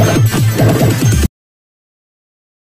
Thank you.